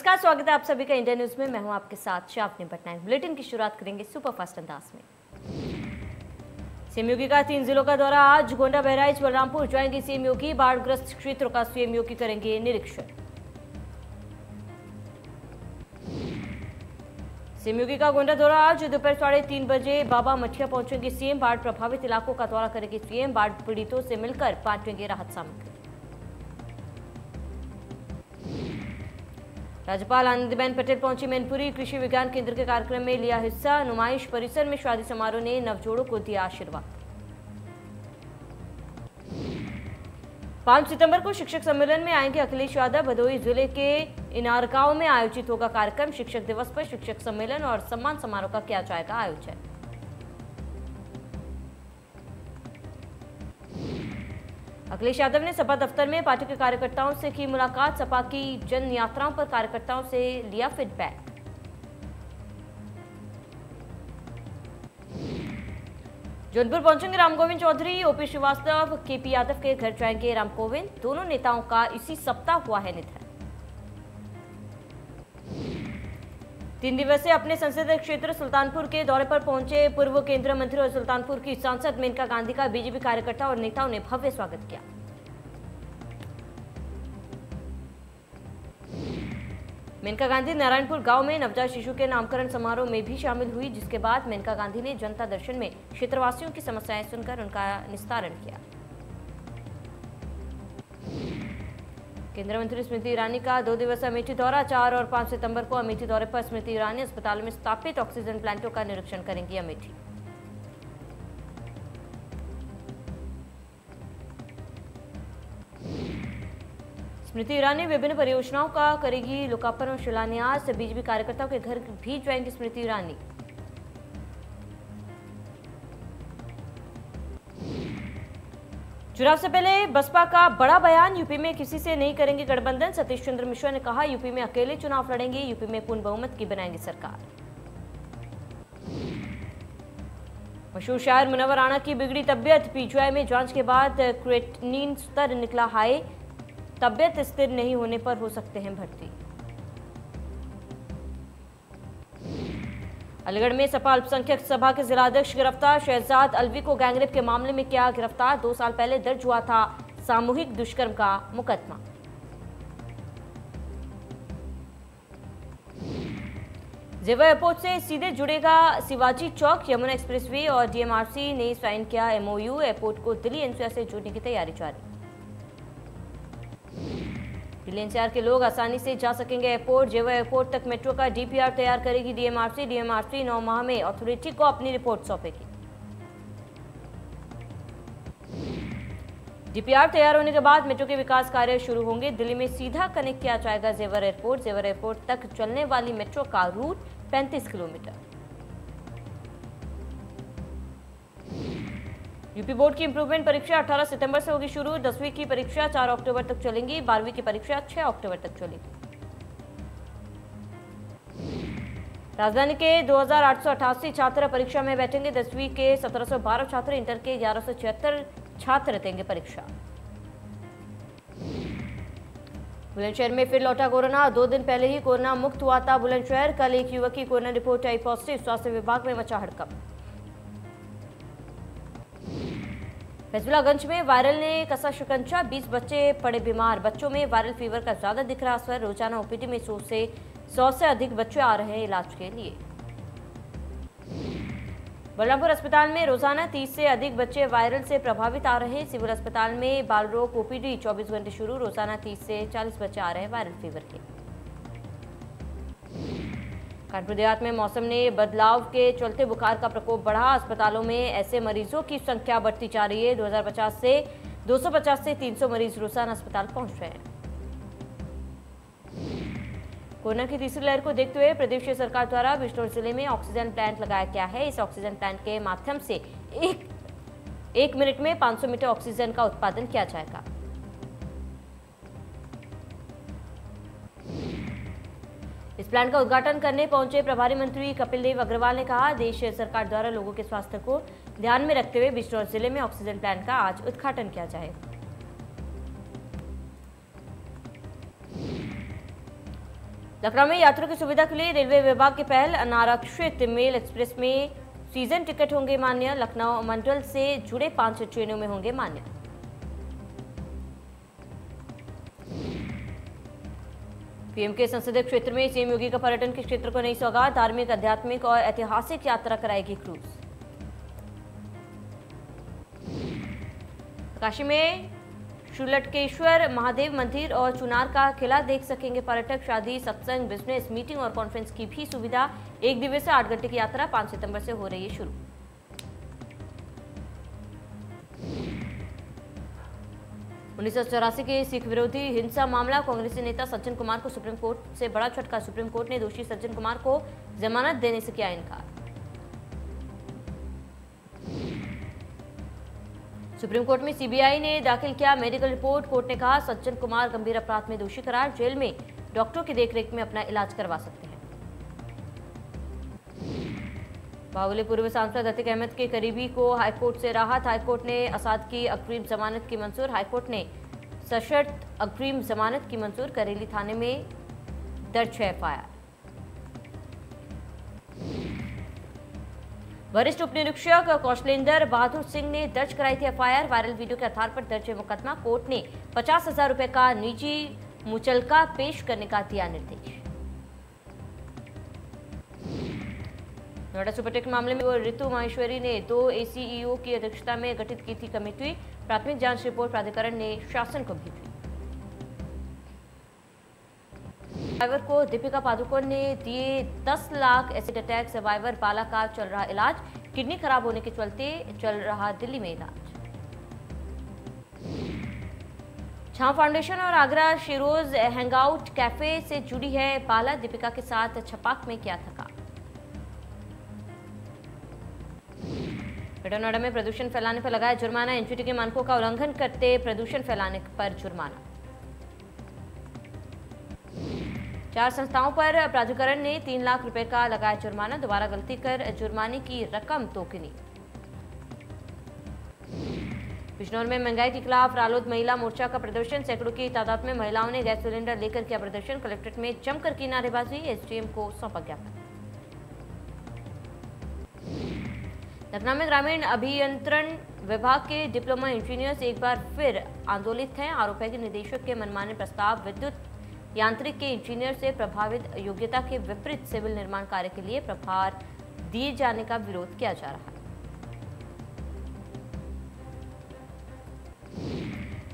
नमस्कार, स्वागत है आप सभी का इंडिया न्यूज़ में। मैं हूँ आपके साथ शाफनी पटनायक। बुलेटिन की शुरुआत करेंगे सुपर फास्ट अंदाज में। सीएम योगी का तीन जिलों का दौरा आज। गोंडा, बहराइच, बलरामपुर जाएँगे सीएम योगी बाढ़ग्रस्त क्षेत्रों का सीएम योगी करेंगे निरीक्षण। सीएम योगी का गोंडा दौरा आज। दोपहर साढ़े तीन बजे बाबा मठिया पहुँचेंगे सीएम। बाढ़ प्रभावित इलाकों का दौरा करेंगे सीएम। बाढ़ पीड़ितों से मिलकर बांटेंगे राहत सामग्री। राज्यपाल आनंदीबेन पटेल पहुँची मैनपुरी कृषि विज्ञान केंद्र के कार्यक्रम में लिया हिस्सा। नुमाइश परिसर में शादी समारोह ने नवजोड़ों को दिया आशीर्वाद। पाँच सितंबर को शिक्षक सम्मेलन में आएँगे अखिलेश यादव। भदोही ज़िले के इनारगांव में आयोजित होगा कार्यक्रम। शिक्षक दिवस पर शिक्षक सम्मेलन और सम्मान समारोह का किया जाएगा आयोजन। अखिलेश यादव ने सपा दफ्तर में पार्टी के कार्यकर्ताओं से की मुलाकात। सपा की जन यात्राओं पर कार्यकर्ताओं से लिया फीडबैक जौनपुर पहुँचेंगे राम गोविंद चौधरी। ओपी श्रीवास्तव, केपी यादव के घर जाएँगे राम गोविंद। दोनों नेताओं का इसी सप्ताह हुआ है निधन। तीन दिवसीय अपने संसदीय क्षेत्र सुल्तानपुर के दौरे पर पहुँचे पूर्व केंद्रीय मंत्री और सुल्तानपुर की सांसद मेनका गांधी का बीजेपी कार्यकर्ता और नेताओं ने भव्य स्वागत किया। मेनका गांधी नारायणपुर गाँव में नवजात शिशु के नामकरण समारोह में भी शामिल हुई, जिसके बाद मेनका गांधी ने जनता दर्शन में क्षेत्रवासियों की समस्याएँ सुनकर उनका निस्तारण किया। केंद्रीय मंत्री स्मृति ईरानी का दो दिवसीय अमेठी दौरा, चार और पाँच सितंबर को अमेठी दौरे पर स्मृति ईरानी अस्पताल में स्थापित ऑक्सीजन प्लांटों का निरीक्षण करेंगी अमेठी। स्मृति ईरानी विभिन्न परियोजनाओं का करेगी लोकार्पण और शिलान्यास। बीजेपी कार्यकर्ताओं के घर भी जाएँगी स्मृति ईरानी। चुनाव से पहले बसपा का बड़ा बयान यूपी में किसी से नहीं करेंगे गठबंधन। सतीश चंद्र मिश्रा ने कहा, यूपी में अकेले चुनाव लड़ेंगे, यूपी में पूर्ण बहुमत की बनाएँगे सरकार। मशहूर शायर मुनवर राणा की बिगड़ी तबियत, पीजीआई में जाँच के बाद क्रेटनीन स्तर निकला हाई। तबियत स्थिर नहीं होने पर हो सकते हैं भर्ती। अलीगढ़ में सपा अल्पसंख्यक सभा के जिलाध्यक्ष गिरफ़्तार शहजाद अलवी को गैंगरेप के मामले में किया गिरफ़्तार। दो साल पहले दर्ज हुआ था सामूहिक दुष्कर्म का मुकदमा। जेवर एयरपोर्ट से सीधे जुड़ेगा शिवाजी चौक, यमुना एक्सप्रेसवे और डीएमआरसी ने साइन किया एमओयू। एयरपोर्ट को दिल्ली एनसीआर से जोड़ने की तैयारी जारी। दिल्ली एनसीआर के लोग आसानी से जा सकेंगे एयरपोर्ट, जेवर एयरपोर्ट तक मेट्रो का डीपीआर तैयार करेगी डीएमआरसी। डीएमआरसी नौ माह में अथॉरिटी को अपनी रिपोर्ट सौंपेगी। डीपीआर तैयार होने के बाद मेट्रो के विकास कार्य शुरू होंगे। दिल्ली में सीधा कनेक्ट किया जाएगा जेवर एयरपोर्ट। जेवर एयरपोर्ट तक चलने वाली मेट्रो का रूट 35 किलोमीटर। यूपी बोर्ड की इंप्रूवमेंट परीक्षा 18 सितंबर से होगी शुरू, दसवीं की परीक्षा 4 अक्टूबर तक चलेंगी, बारहवीं की परीक्षा 6 अक्टूबर तक चलेगी। राजधानी के दो छात्र परीक्षा में बैठेंगे, दसवीं के 1712 छात्र, इंटर के ग्यारह छात्र देंगे परीक्षा। बुलंदशहर में फिर लौटा कोरोना, दो दिन पहले ही कोरोना मुक्त हुआ था बुलंदशहर, कल एक युवक की कोरोना रिपोर्ट आई पॉजिटिव, स्वास्थ्य विभाग में मचा हड़कंप। फैजुलागंज में वायरल ने कसा शिकंजा 20 बच्चे पड़े बीमार। बच्चों में वायरल फीवर का ज़्यादा दिख रहा असर। रोज़ाना ओपीडी में सौ से सौ से अधिक बच्चे आ रहे हैं इलाज के लिए। बलरामपुर अस्पताल में रोज़ाना 30 से अधिक बच्चे वायरल से प्रभावित आ रहे हैं। सिविल अस्पताल में बाल रोग, ओपीडी 24 घंटे शुरू, रोज़ाना 30 से 40 बच्चे आ रहे हैं वायरल फीवर के। कानपुर देहात में मौसम ने बदलाव के चलते बुखार का प्रकोप बढ़ा। अस्पतालों में ऐसे मरीजों की संख्या बढ़ती जा रही है। 2050 से 250 से 300 मरीज़ रोज़ाना अस्पताल पहुँच रहे हैं। कोरोना की तीसरी लहर को देखते हुए प्रदेश सरकार द्वारा बिजनौर ज़िले में ऑक्सीजन प्लांट लगाया गया है। इस ऑक्सीजन प्लांट के माध्यम से एक एक मिनट में 500 मीटर ऑक्सीजन का उत्पादन किया जाएगा। प्लांट का उद्घाटन करने पहुँचे प्रभारी मंत्री कपिल देव अग्रवाल ने कहा, देश सरकार द्वारा लोगों के स्वास्थ्य को ध्यान में रखते हुए बिजनौर ज़िले में ऑक्सीजन प्लांट का आज उद्घाटन किया जाए। लखनऊ में यात्रियों की सुविधा के लिए रेलवे विभाग की पहल, अनारक्षित मेल एक्सप्रेस में सीज़न टिकट होंगे मान्य, लखनऊ मंडल से जुड़े पाँच ट्रेनों में होंगे मान्य। पीएम के संसदीय क्षेत्र में सीएम योगी का पर्यटन के क्षेत्र को नई सौगात, धार्मिक, आध्यात्मिक और ऐतिहासिक यात्रा कराएगी क्रूज। काशी में शुलटकेश्वर महादेव मंदिर और चुनार का किला देख सकेंगे पर्यटक। शादी, सत्संग बिज़नेस मीटिंग और कॉन्फ्रेंस की भी सुविधा। एक दिवसीय आठ घंटे की यात्रा पाँच सितंबर से हो रही है शुरू। उन्नीस सौ चौरासी के सिख विरोधी हिंसा मामला कांग्रेसी नेता सज्जन कुमार को सुप्रीम कोर्ट से बड़ा झटका। सुप्रीम कोर्ट ने दोषी सज्जन कुमार को जमानत देने से किया इनकार। सुप्रीम कोर्ट में सीबीआई ने दाखिल किया मेडिकल रिपोर्ट। कोर्ट ने कहा, सज्जन कुमार गंभीर अपराध में दोषी करार। जेल में डॉक्टरों की देखरेख में अपना इलाज करवा सकते हैं। बाहुली पूर्व सांसद अतिक अहमद के करीबी को हाईकोर्ट से राहत। हाईकोर्ट ने असाद की अग्रिम जमानत की मंजूर। हाईकोर्ट ने सशर्त अग्रिम जमानत की मंजूर। करेली थाने में दर्ज है एफआईआर। वरिष्ठ उप निरीक्षक कौशलेंद्र बहादुर सिंह ने दर्ज कराई थी एफआईआर। वायरल वीडियो के आधार पर दर्ज मुकदमा। कोर्ट ने पचास हज़ार रुपए का निजी मुचलका पेश करने का दिया निर्देश। नोएडा सुपरटेक मामले में ऋतु माहेश्वरी ने दो एसीईओ की अध्यक्षता में गठित की थी कमेटी। प्राथमिक जाँच रिपोर्ट प्राधिकरण ने शासन को भेजी सर्वाइवर को दीपिका पादुकोण ने दिए 10 lakh acid attack, survivor Bala का चल रहा इलाज। किडनी खराब होने के चलते चल रहा दिल्ली में इलाज। छाव फाउंडेशन और आगरा शिरोज हैंगआउट कैफ़े से जुड़ी है बाला। दीपिका के साथ छपाक में क्या थका ग्रेटर नोएडा में प्रदूषण फैलाने पर लगाया जुर्माना। एनजीटी के मानकों का उल्लंघन करते प्रदूषण फैलाने पर जुर्माना। चार संस्थाओं पर प्राधिकरण ने तीन लाख रुपए का लगाया जुर्माना। दोबारा गलती कर जुर्माने की रकम तोकनी। बिजनौर में महँगाई के खिलाफ रालोद महिला मोर्चा का प्रदर्शन। सैकड़ों की तादाद में महिलाओं ने गैस सिलेंडर लेकर किया प्रदर्शन। कलेक्ट्रेट में जमकर की नारेबाजी। एसडीएम को सौंपा ज्ञापन। लखनऊ में ग्रामीण अभियंत्रण विभाग के डिप्लोमा इंजीनियर्स एक बार फिर आंदोलित हैं। आरोप है कि निदेशक के मनमाने प्रस्ताव विद्युत यांत्रिक के इंजीनियर से प्रभावित योग्यता के विपरीत सिविल निर्माण कार्य के लिए प्रभार दिए जाने का विरोध किया जा रहा है।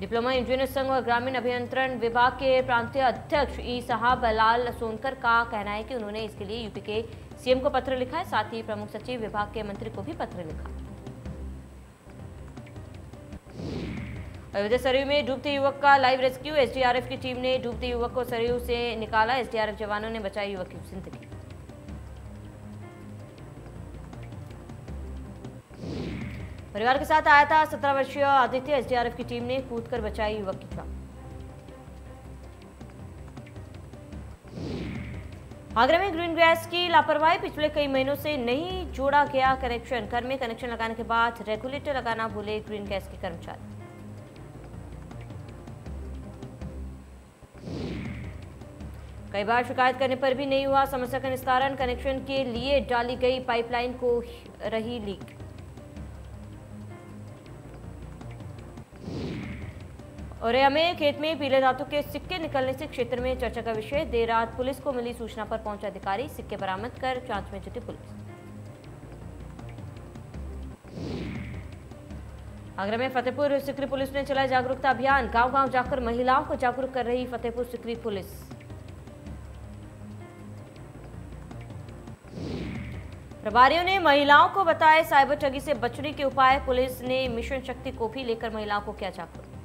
डिप्लोमा इंजीनियर संघ और ग्रामीण अभियंत्रण विभाग के प्रांतीय अध्यक्ष ई साहब लाल सोनकर का कहना है कि उन्होंने इसके लिए यूपी के सीएम को पत्र लिखा है, साथ ही प्रमुख सचिव विभाग के मंत्री को भी पत्र लिखा। अयोध्या सरयू में डूबते युवक का लाइव रेस्क्यू। एसडीआरएफ की टीम ने डूबते युवक को सरयू से निकाला। एसडीआरएफ जवानों ने बचाई युवक की ज़िंदगी। परिवार के साथ आया था सत्रह वर्षीय आदित्य। एसडीआरएफ की टीम ने कूदकर बचाई युवक की जान। आगरा में ग्रीन गैस की लापरवाही पिछले कई महीनों से नहीं जोड़ा गया कनेक्शन। घर में कनेक्शन लगाने के बाद रेगुलेटर लगाना भूले ग्रीन गैस के कर्मचारी। कई बार शिकायत करने पर भी नहीं हुआ। समस्या का निस्तारण कनेक्शन के लिए डाली गई पाइपलाइन को रही लीक। और में खेत में पीले धातु के सिक्के निकलने से क्षेत्र में चर्चा का विषय। देर रात पुलिस को मिली सूचना पर पहुँचे अधिकारी, सिक्के बरामद कर जाँच में जुटी पुलिस। आगरा में फतेहपुर सिकरी पुलिस ने चलाया जागरूकता अभियान। गाँव गाँव जाकर महिलाओं को जागरूक कर रही फतेहपुर सिकरी पुलिस। प्रभारियों ने महिलाओं को बताया साइबर ठगी से बचने के उपाय। पुलिस ने मिशन शक्ति को भी लेकर महिलाओं को किया जागरूक।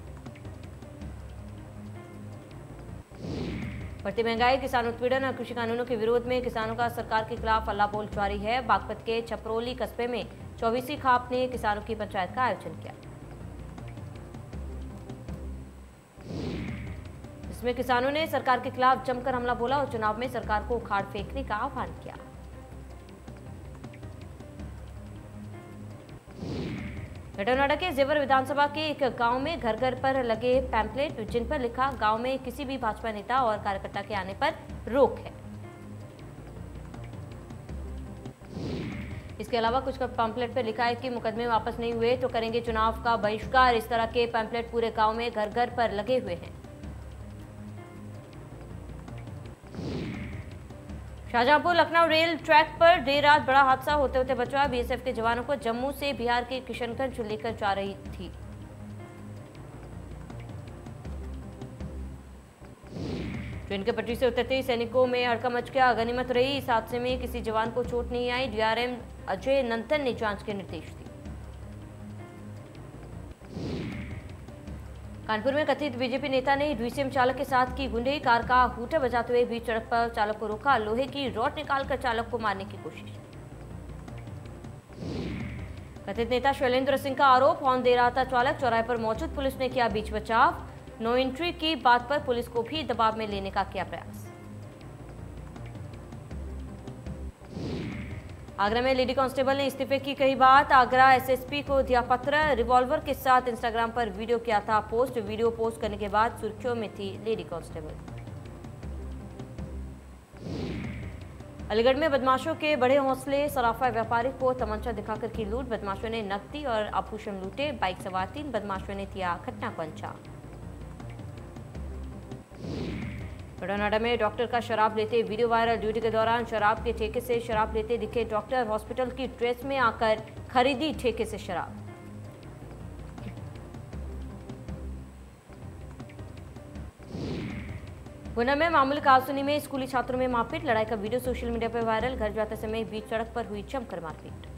बढ़ती महँगाई, किसान उत्पीड़न और कृषि कानूनों के विरोध में किसानों का सरकार के खिलाफ अल्लाह जारी है। बागपत के छपरोली कस्बे में चौबीसी खाप ने किसानों की पंचायत का आयोजन किया। इसमें किसानों ने सरकार के खिलाफ जमकर हमला बोला और चुनाव में सरकार को उखाड़ फेंकने का आह्वान किया। घटनाडा के जेवर विधानसभा के एक गाँव में घर घर पर लगे पैम्पलेट, जिन पर लिखा, गाँव में किसी भी भाजपा नेता और कार्यकर्ता के आने पर रोक है। इसके अलावा कुछ पैम्पलेट पर लिखा है कि मुकदमे वापस नहीं हुए तो करेंगे चुनाव का बहिष्कार। इस तरह के पैम्पलेट पूरे गाँव में घर घर पर लगे हुए हैं। शाहजहांपुर लखनऊ रेल ट्रैक पर देर रात बड़ा हादसा होते होते बचा बीएसएफ के जवानों को जम्मू से बिहार के किशनगंज लेकर जा रही थी। ट्रेन के पटरी से उतरते ही सैनिकों में हड़का मच गया। गनीमत रही। इस हादसे में किसी जवान को चोट नहीं आई। डीआरएम अजय नंदन ने जाँच के निर्देश दिए। कानपुर में कथित बीजेपी नेता ने डीसीएम चालक के साथ की गुंडे, कार का हूटर बजाते हुए बीच सड़क पर चालक को रोका, लोहे की रॉड निकालकर चालक को मारने की कोशिश। कथित नेता शैलेंद्र सिंह का आरोप, हॉर्न दे रहा था चालक चौराहे पर मौजूद पुलिस ने किया बीच बचाव। नो एंट्री की बात पर पुलिस को भी दबाव में लेने का किया प्रयास। आगरा में लेडी कांस्टेबल ने इस्तीफे की कही बात। आगरा एसएसपी को दिया पत्र। रिवॉल्वर के साथ इंस्टाग्राम पर वीडियो किया था पोस्ट। वीडियो पोस्ट करने के बाद सुर्खियों में थी लेडी कांस्टेबल। अलीगढ़ में बदमाशों के बड़े हौसले। सराफा व्यापारी को तमंचा दिखाकर की लूट। बदमाशों ने नकदी और आभूषण लूटे। बाइक सवार तीन बदमाशों ने किया घटना को अंजाम। बड़ानाडा में डॉक्टर का शराब लेते वीडियो वायरल। ड्यूटी के दौरान शराब के ठेके से शराब लेते दिखे डॉक्टर। हॉस्पिटल की ड्रेस में आकर खरीदी ठेके से शराब। गुना में मामूली कालसुनी में स्कूली छात्रों में मारपीट। लड़ाई का वीडियो सोशल मीडिया पर वायरल। घर जाते समय बीच सड़क पर हुई जमकर मारपीट।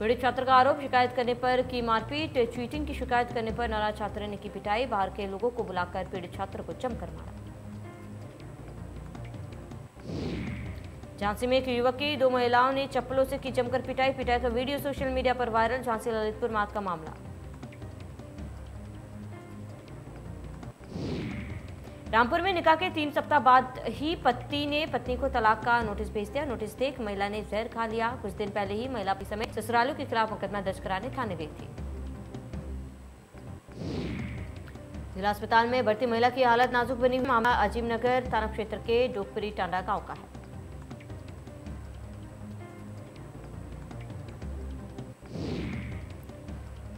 पीड़ित छात्र का आरोप, शिकायत करने पर की मारपीट, चीटिंग की शिकायत करने पर नाराज़ छात्र ने की पिटाई, बाहर के लोगों को बुलाकर पीड़ित छात्र को जमकर मारा। झांसी में एक युवक की, दो महिलाओं ने चप्पलों से की जमकर पिटाई पिटाई का वीडियो सोशल मीडिया पर वायरल, झांसी ललितपुर मात का मामला। रामपुर में निकाह के तीन सप्ताह बाद ही पति ने, पत्नी को तलाक का नोटिस भेज दिया। नोटिस देख महिला ने जहर खा लिया। कुछ दिन पहले ही महिला समेत ससुरालों के खिलाफ मुकदमा दर्ज कराने थाने गई थी। जिला अस्पताल में भर्ती महिला की हालत नाजुक बनी हुई मामला अजीम नगर थाना क्षेत्र के डोकपुरी टांडा गाँव का है।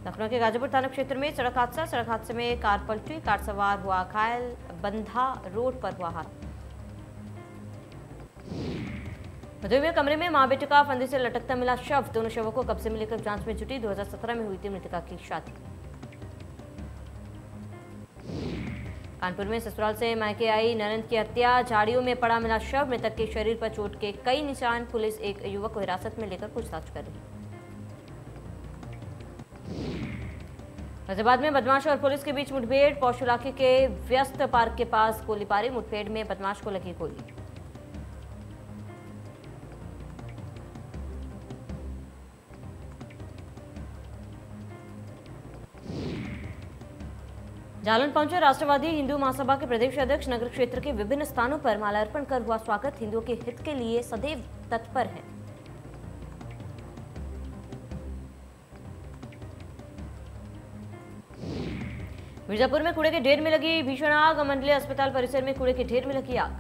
लखनऊ के गाजीपुर थाना क्षेत्र में सड़क हादसा। सड़क हादसे में कार पलटी, कार सवार हुआ घायल। बंधा रोड पर हुआ हादसा। में कमरे में माँ बेटे का फंदे से लटकता मिला शव। दोनों शवों को कब्जे में लेकर जाँच में जुटी। 2017 में हुई थी मृतका की शादी। कानपुर में ससुराल से मायके आई ननंद की हत्या। झाड़ियों में पड़ा मिला शव। मृतक के शरीर पर चोट के कई निशान। पुलिस एक युवक को हिरासत में लेकर पूछताछ कर रही फैजाबाद में बदमाश और पुलिस के बीच मुठभेड़। पौष इलाके के व्यस्त पार्क के पास गोलीबारी मुठभेड़ में बदमाश को लगी गोली। जालन पहुँचे राष्ट्रवादी हिंदू महासभा के प्रदेश अध्यक्ष, नगर क्षेत्र के विभिन्न स्थानों पर मालार्पण कर हुआ स्वागत। हिंदुओं के हित के लिए सदैव तत्पर है। मिर्जापुर में कूड़े के ढेर में लगी भीषण आग मंडलीय अस्पताल परिसर में कूड़े के ढेर में लगी आग।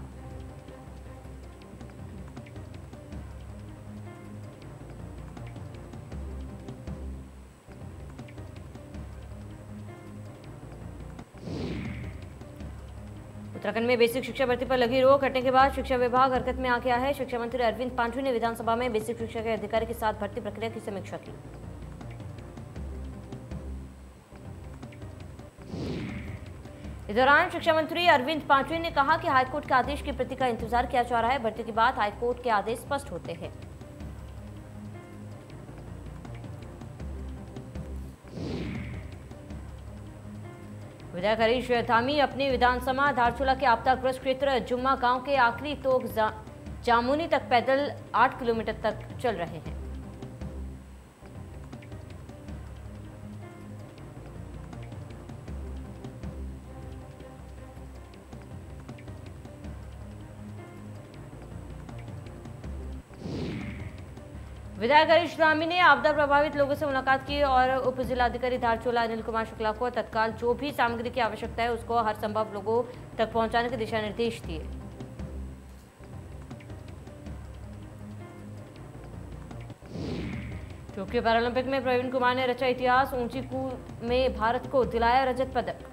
उत्तराखंड में बेसिक शिक्षा भर्ती पर लगी रोक हटने के बाद शिक्षा विभाग हरकत में आ गया है। शिक्षा मंत्री अरविंद पांडवी ने विधानसभा में बेसिक शिक्षा के अधिकारी के साथ भर्ती प्रक्रिया की समीक्षा की। इस दौरान शिक्षा मंत्री अरविंद पांचवे ने कहा कि हाईकोर्ट के आदेश की प्रति का इंतज़ार किया जा रहा है। भर्ती के बाद हाईकोर्ट के आदेश स्पष्ट होते हैं। विधायक हरीश धामी अपनी विधानसभा धारचूला के आपदाग्रस्त क्षेत्र जुम्मा गाँव के आखिरी तोक जामुनी तक पैदल आठ किलोमीटर तक चल रहे हैं। विधायक हरीश रामी ने आपदा प्रभावित लोगों से मुलाकात की और उप जिलाधिकारी धारचोला अनिल कुमार शुक्ला को तत्काल जो भी सामग्री की आवश्यकता है उसको हर संभव लोगों तक पहुँचाने के दिशा निर्देश दिए। टोक्यो पैरालंपिक में प्रवीण कुमार ने रचा इतिहास, ऊँची कूद में भारत को दिलाया रजत पदक।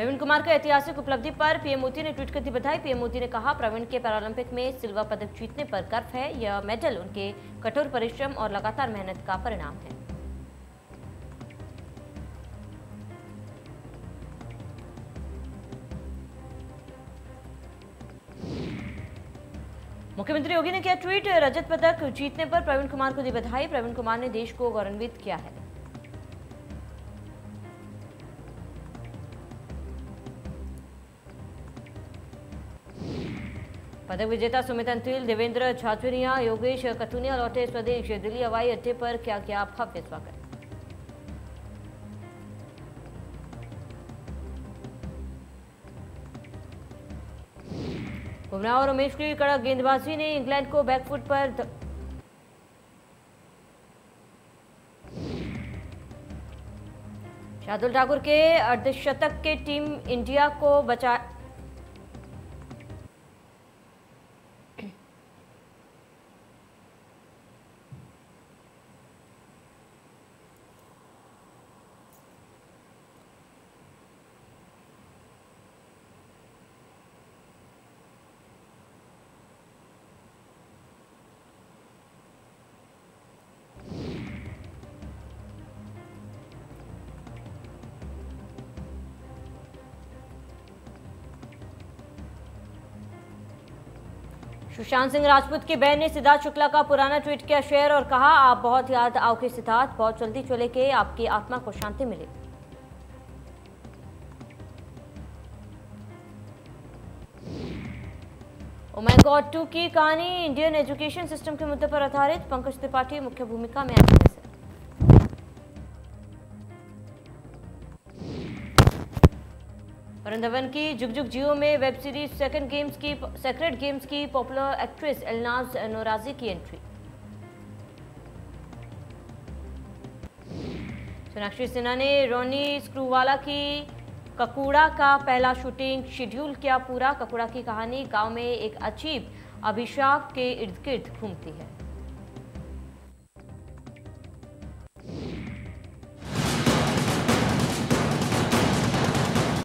प्रवीण कुमार की ऐतिहासिक उपलब्धि पर पीएम मोदी ने ट्वीट कर दी बधाई। पीएम मोदी ने कहा, प्रवीण के पैरालंपिक में सिल्वर पदक जीतने पर गर्व है, यह मेडल उनके कठोर परिश्रम और लगातार मेहनत का परिणाम है। मुख्यमंत्री योगी ने किया ट्वीट, रजत पदक जीतने पर प्रवीण कुमार को दी बधाई। प्रवीण कुमार ने देश को गौरवान्वित किया है। पदक विजेता सुमित अंतिल, देवेंद्र झाचुरिया योगेश कथुनिया, लौटे स्वदेश दिल्ली हवाई अड्डे पर क्या क्या भव्य स्वागत? बुमराह और उमेश की कड़क गेंदबाजी ने इंग्लैंड को बैकफुट पर द... शार्दुल ठाकुर के अर्धशतक के टीम इंडिया को बचा सुशांत सिंह राजपूत की बहन ने सिद्धार्थ शुक्ला का पुराना ट्वीट किया शेयर और कहा, आप बहुत याद आओगे सिद्धार्थ, बहुत जल्दी चले के आपकी आत्मा को शांति मिले। ओमे गॉड टू की कहानी इंडियन एजुकेशन सिस्टम के मुद्दे पर आधारित, पंकज त्रिपाठी मुख्य भूमिका में वरुण धवन की जुग जुग जियो में वेब सीरीज़ सेकंड गेम्स की सेक्रेट गेम्स की पॉपुलर एक्ट्रेस एलनाज नोराजी की एंट्री सोनाक्षी सिन्हा ने रोनी स्क्रूवाला की ककुड़ा का पहला शूटिंग शेड्यूल किया पूरा। ककुड़ा की कहानी गाँव में एक अजीब अभिशाप के इर्द गिर्द घूमती है।